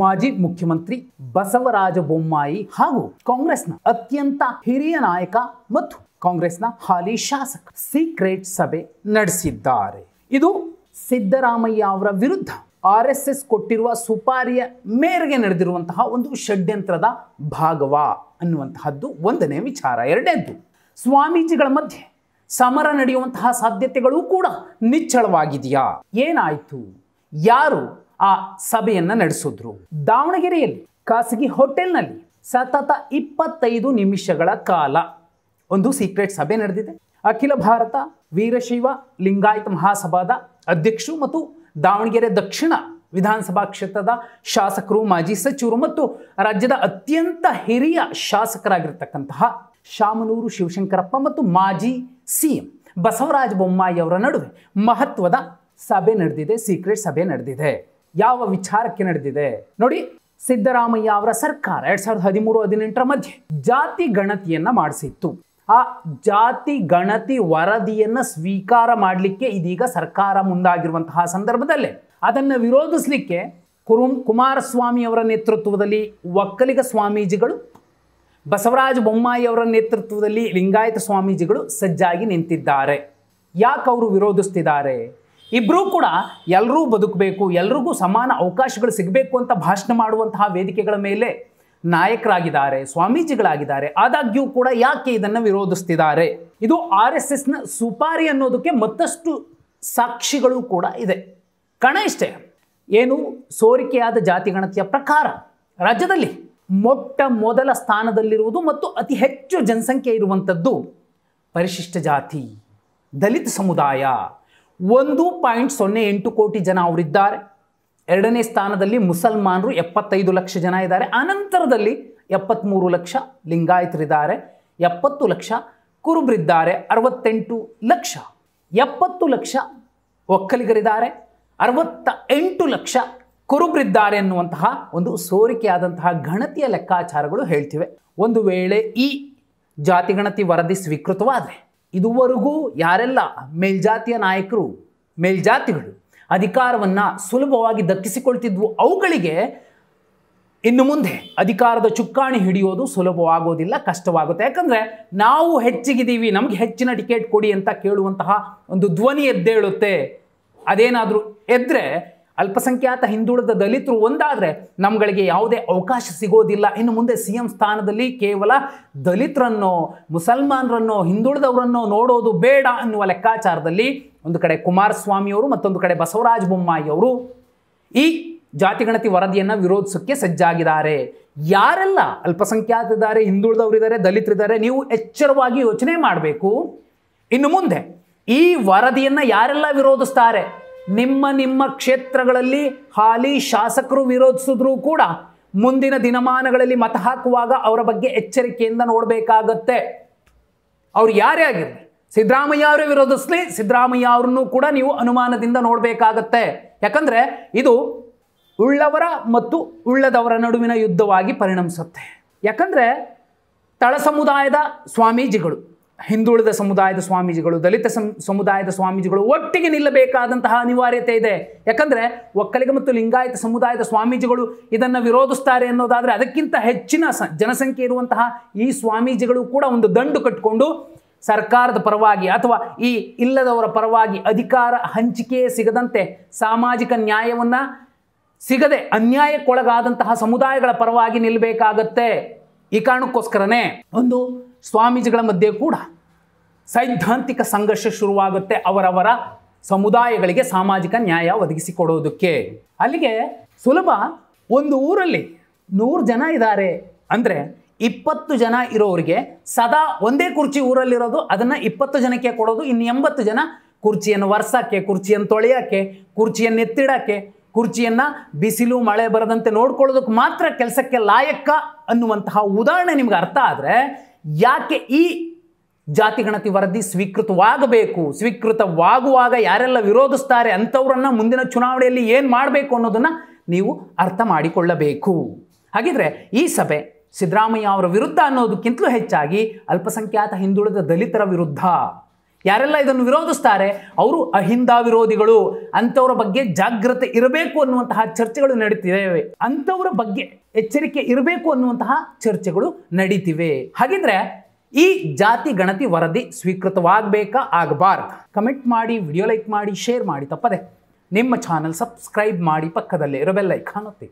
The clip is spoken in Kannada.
ಮಾಜಿ ಮುಖ್ಯಮಂತ್ರಿ ಬಸವರಾಜ ಬೊಮ್ಮಾಯಿ ಹಾಗೂ ಕಾಂಗ್ರೆಸ್ನ ಅತ್ಯಂತ ಹಿರಿಯ ನಾಯಕ ಮತ್ತು ಕಾಂಗ್ರೆಸ್ನ ಹಾಲಿ ಶಾಸಕ ಸೀಕ್ರೆಟ್ ಸಭೆ ನಡೆಸಿದ್ದಾರೆ. ಇದು ಸಿದ್ದರಾಮಯ್ಯ ಅವರ ವಿರುದ್ಧ ಆರ್ ಎಸ್ ಕೊಟ್ಟಿರುವ ಸುಪಾರಿಯ ಮೇರೆಗೆ ನಡೆದಿರುವಂತಹ ಒಂದು ಷಡ್ಯಂತ್ರದ ಭಾಗವ ಅನ್ನುವಂತಹದ್ದು ಒಂದನೇ ವಿಚಾರ. ಎರಡನೇದ್ದು, ಸ್ವಾಮೀಜಿಗಳ ಮಧ್ಯೆ ಸಮರ ನಡೆಯುವಂತಹ ಸಾಧ್ಯತೆಗಳು ಕೂಡ ನಿಚ್ಚಳವಾಗಿದೆಯಾ? ಏನಾಯ್ತು? ಯಾರು ಆ ಸಭೆಯನ್ನು ನಡೆಸಿದ್ರು. ದಾವಣಗೆರೆಯಲ್ಲಿ, ಖಾಸಗಿ ಹೋಟೆಲ್ನಲ್ಲಿ ಸತತ ಇಪ್ಪತ್ತೈದು ನಿಮಿಷಗಳ ಕಾಲ ಒಂದು ಸೀಕ್ರೆಟ್ ಸಭೆ ನಡೆದಿದೆ. ಅಖಿಲ ಭಾರತ ವೀರಶೈವ ಲಿಂಗಾಯತ ಮಹಾಸಭಾದ ಅಧ್ಯಕ್ಷರು ಮತ್ತು ದಾವಣಗೆರೆ ದಕ್ಷಿಣ ವಿಧಾನಸಭಾ ಕ್ಷೇತ್ರದ ಶಾಸಕರು, ಮಾಜಿ ಸಚಿವರು ಮತ್ತು ರಾಜ್ಯದ ಅತ್ಯಂತ ಹಿರಿಯ ಶಾಸಕರಾಗಿರ್ತಕ್ಕಂತಹ ಶಾಮನೂರು ಶಿವಶಂಕರಪ್ಪ ಮತ್ತು ಮಾಜಿ ಸಿಎಂ ಬಸವರಾಜ ಬೊಮ್ಮಾಯಿ ಅವರ ನಡುವೆ ಮಹತ್ವದ ಸಭೆ ನಡೆದಿದೆ ಸೀಕ್ರೆಟ್ ಸಭೆ ನಡೆದಿದೆ. ಯಾವ ವಿಚಾರಕ್ಕೆ ನಡೆದಿದೆ? ನೋಡಿ, ಸಿದ್ದರಾಮಯ್ಯ ಅವರ ಸರ್ಕಾರ ಎರಡ್ ಸಾವಿರದ ಹದಿಮೂರು ಹದಿನೆಂಟರ ಮಧ್ಯೆ ಜಾತಿ ಗಣತಿಯನ್ನ ಮಾಡಿಸಿತ್ತು. ಆ ಜಾತಿ ಗಣತಿ ವರದಿಯನ್ನ ಸ್ವೀಕಾರ ಮಾಡಲಿಕ್ಕೆ ಇದೀಗ ಸರ್ಕಾರ ಮುಂದಾಗಿರುವಂತಹ ಸಂದರ್ಭದಲ್ಲೇ ಅದನ್ನ ವಿರೋಧಿಸಲಿಕ್ಕೆ ಕುರುಂ ಕುಮಾರಸ್ವಾಮಿ ಅವರ ನೇತೃತ್ವದಲ್ಲಿ ಒಕ್ಕಲಿಗ ಸ್ವಾಮೀಜಿಗಳು, ಬಸವರಾಜ ಬೊಮ್ಮಾಯಿ ಅವರ ನೇತೃತ್ವದಲ್ಲಿ ಲಿಂಗಾಯತ ಸ್ವಾಮೀಜಿಗಳು ಸಜ್ಜಾಗಿ ನಿಂತಿದ್ದಾರೆ. ಯಾಕೆ ಅವರು ವಿರೋಧಿಸ್ತಿದ್ದಾರೆ? ಇಬ್ಬರೂ ಕೂಡ ಎಲ್ಲರೂ ಬದುಕಬೇಕು, ಎಲ್ರಿಗೂ ಸಮಾನ ಅವಕಾಶಗಳು ಸಿಗಬೇಕು ಅಂತ ಭಾಷಣ ಮಾಡುವಂತಹ ವೇದಿಕೆಗಳ ಮೇಲೆ ನಾಯಕರಾಗಿದ್ದಾರೆ, ಸ್ವಾಮೀಜಿಗಳಾಗಿದ್ದಾರೆ. ಆದಾಗ್ಯೂ ಕೂಡ ಯಾಕೆ ಇದನ್ನು ವಿರೋಧಿಸ್ತಿದ್ದಾರೆ? ಇದು ಆರ್ ಎಸ್ ಎಸ್ನ ಸುಪಾರಿ ಅನ್ನೋದಕ್ಕೆ ಮತ್ತಷ್ಟು ಸಾಕ್ಷಿಗಳು ಕೂಡ ಇದೆ. ಕಣ ಇಷ್ಟೇ, ಏನು ಸೋರಿಕೆಯಾದ ಜಾತಿ ಗಣತಿಯ ಪ್ರಕಾರ ರಾಜ್ಯದಲ್ಲಿ ಮೊಟ್ಟ ಮೊದಲ ಸ್ಥಾನದಲ್ಲಿರುವುದು ಮತ್ತು ಅತಿ ಹೆಚ್ಚು ಜನಸಂಖ್ಯೆ ಇರುವಂಥದ್ದು ಪರಿಶಿಷ್ಟ ಜಾತಿ, ದಲಿತ ಸಮುದಾಯ ಒಂದು ಪಾಯಿಂಟ್ ಸೊನ್ನೆ ಎಂಟು ಕೋಟಿ ಜನ ಅವರಿದ್ದಾರೆ. ಎರಡನೇ ಸ್ಥಾನದಲ್ಲಿ ಮುಸಲ್ಮಾನರು ಎಪ್ಪತ್ತೈದು ಲಕ್ಷ ಜನ ಇದ್ದಾರೆ. ಅನಂತರದಲ್ಲಿ ಎಪ್ಪತ್ತ್ಮೂರು ಲಕ್ಷ ಲಿಂಗಾಯತರಿದ್ದಾರೆ. ಎಪ್ಪತ್ತು ಲಕ್ಷ ಕುರುಬ್ರಿದ್ದಾರೆ. ಅರವತ್ತೆಂಟು ಲಕ್ಷ, ಎಪ್ಪತ್ತು ಲಕ್ಷ ಒಕ್ಕಲಿಗರಿದ್ದಾರೆ. ಅರವತ್ತ ಎಂಟು ಲಕ್ಷ ಕುರುಬ್ರಿದ್ದಾರೆ ಎನ್ನುವಂತಹ ಒಂದು ಸೋರಿಕೆಯಾದಂತಹ ಗಣತಿಯ ಲೆಕ್ಕಾಚಾರಗಳು ಹೇಳ್ತಿವೆ. ಒಂದು ವೇಳೆ ಈ ಜಾತಿಗಣತಿ ವರದಿ ಸ್ವೀಕೃತವಾದರೆ ಇದುವರೆಗೂ ಯಾರೆಲ್ಲ ಮೇಲ್ಜಾತಿಯ ನಾಯಕರು, ಮೇಲ್ಜಾತಿಗಳು ಅಧಿಕಾರವನ್ನು ಸುಲಭವಾಗಿ ದಕ್ಕಿಸಿಕೊಳ್ತಿದ್ವು ಅವುಗಳಿಗೆ ಇನ್ನು ಮುಂದೆ ಅಧಿಕಾರದ ಚುಕ್ಕಾಣಿ ಹಿಡಿಯೋದು ಸುಲಭವಾಗೋದಿಲ್ಲ, ಕಷ್ಟವಾಗುತ್ತೆ. ಯಾಕಂದರೆ ನಾವು ಹೆಚ್ಚಿಗಿದ್ದೀವಿ, ನಮಗೆ ಹೆಚ್ಚಿನ ಟಿಕೆಟ್ ಕೊಡಿ ಅಂತ ಕೇಳುವಂತಹ ಒಂದು ಧ್ವನಿ ಎದ್ದೇಳುತ್ತೆ. ಅದೇನಾದರೂ ಎದ್ದರೆ ಅಲ್ಪಸಂಖ್ಯಾತ ಹಿಂದುಳಿದ ದಲಿತರು ಒಂದಾದರೆ ನಮ್ಗಳಿಗೆ ಯಾವುದೇ ಅವಕಾಶ ಸಿಗೋದಿಲ್ಲ. ಇನ್ನು ಮುಂದೆ ಸಿ ಎಂ ಸ್ಥಾನದಲ್ಲಿ ಕೇವಲ ದಲಿತರನ್ನೋ, ಮುಸಲ್ಮಾನರನ್ನೋ, ಹಿಂದುಳಿದವರನ್ನೋ ನೋಡೋದು ಬೇಡ ಅನ್ನುವ ಲೆಕ್ಕಾಚಾರದಲ್ಲಿ ಒಂದು ಕಡೆ ಕುಮಾರಸ್ವಾಮಿಯವರು, ಮತ್ತೊಂದು ಕಡೆ ಬಸವರಾಜ ಬೊಮ್ಮಾಯಿ ಅವರು ಈ ಜಾತಿಗಣತಿ ವರದಿಯನ್ನು ವಿರೋಧಿಸೋಕ್ಕೆ ಸಜ್ಜಾಗಿದ್ದಾರೆ. ಯಾರೆಲ್ಲ ಅಲ್ಪಸಂಖ್ಯಾತಿದ್ದಾರೆ ಹಿಂದುಳಿದವರಿದ್ದಾರೆ, ದಲಿತರಿದ್ದಾರೆ, ನೀವು ಎಚ್ಚರವಾಗಿ ಯೋಚನೆ ಮಾಡಬೇಕು. ಇನ್ನು ಮುಂದೆ ಈ ವರದಿಯನ್ನು ಯಾರೆಲ್ಲ ವಿರೋಧಿಸ್ತಾರೆ? ನಿಮ್ಮ ನಿಮ್ಮ ಕ್ಷೇತ್ರಗಳಲ್ಲಿ ಹಾಲಿ ಶಾಸಕರು ವಿರೋಧಿಸಿದ್ರೂ ಕೂಡ ಮುಂದಿನ ದಿನಮಾನಗಳಲ್ಲಿ ಮತ ಹಾಕುವಾಗ ಅವರ ಬಗ್ಗೆ ಎಚ್ಚರಿಕೆಯಿಂದ ನೋಡಬೇಕಾಗತ್ತೆ. ಅವ್ರು ಯಾರೇ ಆಗಿರಲಿ, ಸಿದ್ದರಾಮಯ್ಯ ಅವರೇ ವಿರೋಧಿಸ್ಲಿ, ಸಿದ್ದರಾಮಯ್ಯ ಅವ್ರನ್ನೂ ಕೂಡ ನೀವು ಅನುಮಾನದಿಂದ ನೋಡಬೇಕಾಗತ್ತೆ. ಯಾಕಂದರೆ ಇದು ಉಳ್ಳವರ ಮತ್ತು ಉಳ್ಳದವರ ನಡುವಿನ ಯುದ್ಧವಾಗಿ ಪರಿಣಮಿಸುತ್ತೆ. ಯಾಕಂದರೆ ತಳ ಸಮುದಾಯದ ಸ್ವಾಮೀಜಿಗಳು ಹಿಂದುಳಿದ ಸಮುದಾಯದ ಸ್ವಾಮೀಜಿಗಳು, ದಲಿತ ಸಮುದಾಯದ ಸ್ವಾಮೀಜಿಗಳು ಒಟ್ಟಿಗೆ ನಿಲ್ಲಬೇಕಾದಂತಹ ಅನಿವಾರ್ಯತೆ ಇದೆ. ಯಾಕಂದರೆ ಒಕ್ಕಲಿಗ ಮತ್ತು ಲಿಂಗಾಯತ ಸಮುದಾಯದ ಸ್ವಾಮೀಜಿಗಳು ಇದನ್ನು ವಿರೋಧಿಸ್ತಾರೆ ಅನ್ನೋದಾದರೆ ಅದಕ್ಕಿಂತ ಹೆಚ್ಚಿನ ಜನಸಂಖ್ಯೆ ಇರುವಂತಹ ಈ ಸ್ವಾಮೀಜಿಗಳು ಕೂಡ ಒಂದು ದಂಡು ಕಟ್ಟಿಕೊಂಡು ಸರ್ಕಾರದ ಪರವಾಗಿ ಅಥವಾ ಈ ಇಲ್ಲದವರ ಪರವಾಗಿ ಅಧಿಕಾರ ಹಂಚಿಕೆ ಸಿಗದಂತೆ ಸಾಮಾಜಿಕ ನ್ಯಾಯವನ್ನು ಸಿಗದೆ ಅನ್ಯಾಯಕ್ಕೊಳಗಾದಂತಹ ಸಮುದಾಯಗಳ ಪರವಾಗಿ ನಿಲ್ಲಬೇಕಾಗತ್ತೆ ಈ ಕಾರಣಕ್ಕೋಸ್ಕರನೇ ಒಂದು ಸ್ವಾಮೀಜಿಗಳ ಮಧ್ಯೆ ಕೂಡ ಸೈದ್ಧಾಂತಿಕ ಸಂಘರ್ಷ ಶುರುವಾಗುತ್ತೆ ಅವರವರ ಸಮುದಾಯಗಳಿಗೆ ಸಾಮಾಜಿಕ ನ್ಯಾಯ ಒದಗಿಸಿಕೊಡೋದಕ್ಕೆ. ಅಲ್ಲಿಗೆ ಸುಲಭ ಒಂದು ಊರಲ್ಲಿ ನೂರು ಜನ ಇದ್ದಾರೆ ಅಂದರೆ ಇಪ್ಪತ್ತು ಜನ ಇರೋರಿಗೆ ಸದಾ ಒಂದೇ ಕುರ್ಚಿ ಊರಲ್ಲಿರೋದು, ಅದನ್ನು ಇಪ್ಪತ್ತು ಜನಕ್ಕೆ ಕೊಡೋದು, ಇನ್ನು ಎಂಬತ್ತು ಜನ ಕುರ್ಚಿಯನ್ನು ಒರ್ಸೋಕ್ಕೆ, ಕುರ್ಚಿಯನ್ನು ತೊಳೆಯೋಕ್ಕೆ, ಕುರ್ಚಿಯನ್ನು ಎತ್ತಿಡೋಕ್ಕೆ, ಕುರ್ಚಿಯನ್ನು ಬಿಸಿಲು, ಮಳೆ ಬರದಂತೆ ನೋಡ್ಕೊಳ್ಳೋದಕ್ಕೆ ಮಾತ್ರ ಕೆಲಸಕ್ಕೆ ಲಾಯಕ್ಕ ಅನ್ನುವಂತಹ ಉದಾಹರಣೆ ನಿಮ್ಗೆ ಅರ್ಥ ಆದರೆ ಯಾಕೆ ಈ ಜಾತಿ ಗಣತಿ ವರದಿ ಸ್ವೀಕೃತವಾಗಬೇಕು, ಸ್ವೀಕೃತವಾಗುವಾಗ ಯಾರೆಲ್ಲ ವಿರೋಧಿಸ್ತಾರೆ ಅಂಥವ್ರನ್ನ ಮುಂದಿನ ಚುನಾವಣೆಯಲ್ಲಿ ಏನು ಮಾಡಬೇಕು ಅನ್ನೋದನ್ನು ನೀವು ಅರ್ಥ ಮಾಡಿಕೊಳ್ಳಬೇಕು. ಹಾಗಿದ್ರೆ ಈ ಸಭೆ ಸಿದ್ದರಾಮಯ್ಯ ಅವರ ವಿರುದ್ಧ ಅನ್ನೋದಕ್ಕಿಂತಲೂ ಹೆಚ್ಚಾಗಿ ಅಲ್ಪಸಂಖ್ಯಾತ ಹಿಂದುಳಿದ ದಲಿತರ ವಿರುದ್ಧ. ಯಾರೆಲ್ಲ ಇದನ್ನು ವಿರೋಧಿಸ್ತಾರೆ? ಅವರು ಅಹಿಂದ ವಿರೋಧಿಗಳು ಅಂಥವರ ಬಗ್ಗೆ ಜಾಗ್ರತೆ ಇರಬೇಕು ಅನ್ನುವಂತಹ ಚರ್ಚೆಗಳು ನಡೀತಿವೆ. ಅಂಥವರ ಬಗ್ಗೆ ಎಚ್ಚರಿಕೆ ಇರಬೇಕು ಅನ್ನುವಂತಹ ಚರ್ಚೆಗಳು ನಡೀತಿವೆ. ಹಾಗಿದ್ರೆ ಈ ಜಾತಿ ಗಣತಿ ವರದಿ ಸ್ವೀಕೃತವಾಗಬೇಕಾ? ಆಗಬಾರ್ದು. ಕಮೆಂಟ್ ಮಾಡಿ, ವಿಡಿಯೋ ಲೈಕ್ ಮಾಡಿ, ಶೇರ್ ಮಾಡಿ ತಪ್ಪದೆ. ನಿಮ್ಮ ಚಾನಲ್ ಸಬ್ಸ್ಕ್ರೈಬ್ ಮಾಡಿ ಪಕ್ಕದಲ್ಲೇ ಇರೋ ಬೆಲ್ ಐಕಾನ್ ಒತ್ತಿ.